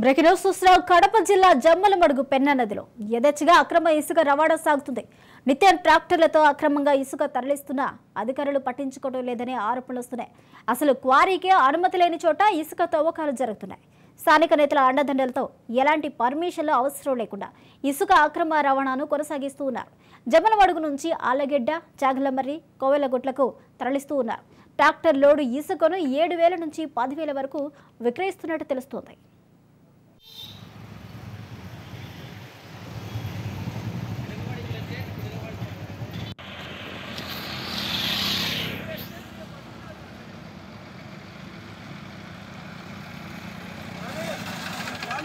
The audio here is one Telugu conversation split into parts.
బ్రేకింగ్ న్యూస్ చూస్తున్నాం. కడప జిల్లా జమ్మలమడుగు పెన్నా నదిలో యథేచ్ఛగా అక్రమ ఇసుక రవాణా సాగుతుంది. నిత్యం ట్రాక్టర్లతో అక్రమంగా ఇసుక తరలిస్తున్నా అధికారులు పట్టించుకోవడం లేదనే ఆరోపణలు వస్తున్నాయి. అసలు క్వారీకి అనుమతి లేని చోట ఇసుక తవ్వకాలు జరుగుతున్నాయి. స్థానిక నేతల అండదండలతో ఎలాంటి పర్మిషన్లు అవసరం లేకుండా ఇసుక అక్రమ రవాణాను కొనసాగిస్తూ ఉన్నారు. జమ్మలమడుగు నుంచి ఆలగెడ్డ చాగలమర్రి కోవెలగుట్లకు తరలిస్తూ ఉన్నారు. ట్రాక్టర్ లోడు ఇసుకను ఏడు వేల నుంచి పదివేల వరకు విక్రయిస్తున్నట్టు తెలుస్తోంది.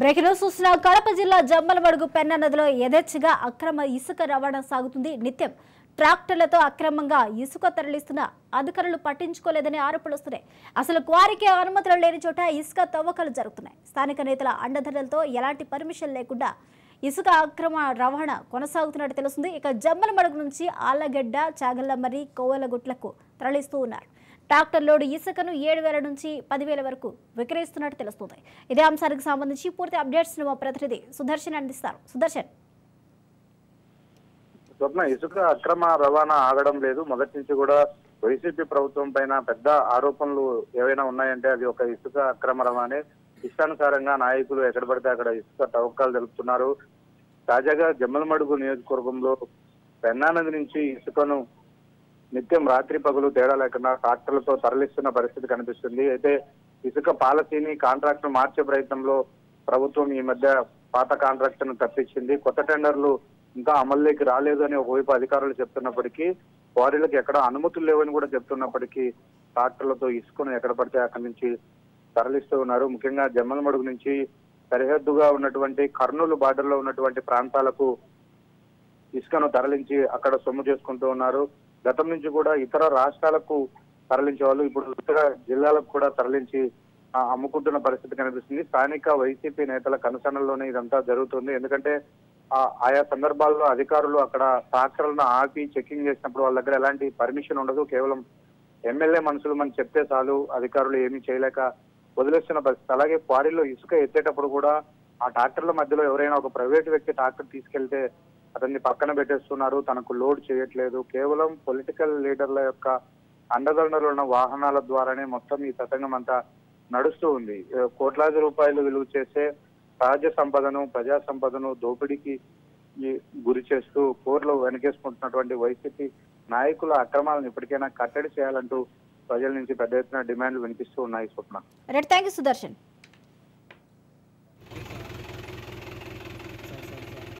బ్రేకింగ్ న్యూస్ చూసిన కడప జిల్లా జమ్మలమడుగు పెన్న నదిలో యథేచ్ఛగా అక్రమ ఇసుక రవాణా సాగుతుంది. నిత్యం ట్రాక్టర్లతో అక్రమంగా ఇసుక తరలిస్తున్న అధికారులు పట్టించుకోలేదని ఆరోపణలు వస్తున్నాయి. అసలు క్వారీకి అనుమతులు లేని చోట ఇసుక తవ్వకాలు జరుగుతున్నాయి. స్థానిక నేతల అండధరలతో ఎలాంటి పర్మిషన్ లేకుండా ఇసుక అక్రమ రవాణా కొనసాగుతున్నట్టు తెలుస్తుంది. ఇక జమ్మలమడుగు నుంచి ఆళ్ళగడ్డ చాగల్లమరి కోవలగుట్లకు తరలిస్తూ ఉన్నారు. ట్రాక్టర్ లోడు ఇసుకను ఏడు వేల నుంచి పదివేల వరకు విక్రయిస్తున్నట్టు తెలుస్తుంది. ఇదే అంశానికి సంబంధించి పూర్తి అప్డేట్స్ మా ప్రతినిధి సుదర్శన్ అందిస్తారు. సుదర్శన్. స్వప్న ఇసుక అక్రమ రవాణా ఆగడం లేదు. మొదటి నుంచి కూడా వైసీపీ ప్రభుత్వం పైన పెద్ద ఆరోపణలు ఏవైనా ఉన్నాయంటే అది ఒక ఇసుక అక్రమ రవాణే. ఇష్టానుసారంగా నాయకులు ఎక్కడ పడితే అక్కడ ఇసుక తవ్వకాలు జరుపుతున్నారు. తాజాగా జమ్మలమడుగు నియోజకవర్గంలో పెన్నానది నుంచి ఇసుకను నిత్యం రాత్రి పగులు తేడా లేకుండా ట్రాక్టర్లతో తరలిస్తున్న పరిస్థితి కనిపిస్తుంది. అయితే ఇసుక పాలసీని కాంట్రాక్ట్ మార్చే ప్రయత్నంలో ప్రభుత్వం ఈ మధ్య పాత కాంట్రాక్ట్ను తప్పించింది. కొత్త టెండర్లు ఇంకా అమల్లోకి రాలేదు అని ఒకవైపు అధికారులు చెప్తున్నప్పటికీ క్వారీలకు ఎక్కడ అనుమతులు లేవని కూడా చెప్తున్నప్పటికీ ట్రాక్టర్లతో ఇసుకను ఎక్కడ పడితే అక్కడి నుంచి తరలిస్తూ ఉన్నారు. ముఖ్యంగా జమ్మలమడుగు నుంచి సరిహద్దుగా ఉన్నటువంటి కర్నూలు బార్డర్లో ఉన్నటువంటి ప్రాంతాలకు ఇసుకను తరలించి అక్కడ సొమ్ము చేసుకుంటూ ఉన్నారు. గతం నుంచి కూడా ఇతర రాష్ట్రాలకు తరలించే వాళ్ళు ఇప్పుడు ఇతర జిల్లాలకు కూడా తరలించి అమ్ముకుంటున్న పరిస్థితి కనిపిస్తుంది. స్థానిక వైసీపీ నేతల కనుసనల్లోనే ఇదంతా జరుగుతుంది. ఎందుకంటే ఆ, ఆయా సందర్భాల్లో అధికారులు అక్కడ ట్రాక్టర్లను ఆపి చెకింగ్ చేసినప్పుడు వాళ్ళ దగ్గర ఎలాంటి పర్మిషన్ ఉండదు. కేవలం ఎమ్మెల్యే మనుషులు మనం చెప్తే చాలు అధికారులు ఏమీ చేయలేక వదిలేస్తున్న పరిస్థితి. అలాగే క్వారీలో ఇసుక ఎత్తేటప్పుడు కూడా ఆ ట్రాక్టర్ల మధ్యలో ఎవరైనా ఒక ప్రైవేట్ వ్యక్తి ట్రాక్టర్ తీసుకెళ్తే అతన్ని పక్కన పెట్టేస్తున్నారు. తనకు లోడ్ చేయట్లేదు. కేవలం పొలిటికల్ లీడర్ల యొక్క అండదండలు ఉన్న వాహనాల ద్వారానే మొత్తం ఈ తతంగం అంతా నడుస్తూ ఉంది. కోట్లాది రూపాయలు విలువ చేసే సహజ సంపదను ప్రజా సంపదను దోపిడీకి గురి చేస్తూ కోర్లు వెనకేసుకుంటున్నటువంటి వైసీపీ నాయకుల అక్రమాలను ఇప్పటికైనా కట్టడి చేయాలంటూ ప్రజల నుంచి పెద్ద ఎత్తున డిమాండ్లు వినిపిస్తూ ఉన్నాయి స్వప్న. Thank you Sudarshan.